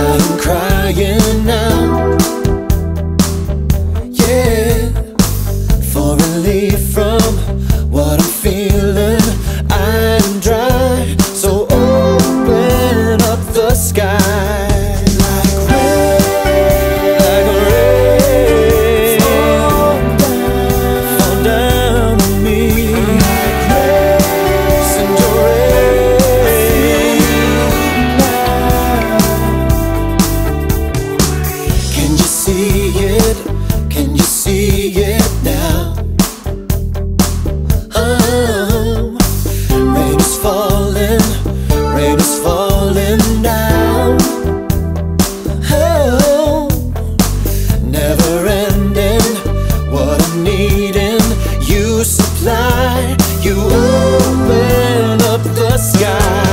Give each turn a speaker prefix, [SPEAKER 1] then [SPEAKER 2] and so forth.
[SPEAKER 1] I'm crying now. Yeah, for relief from You open up the sky.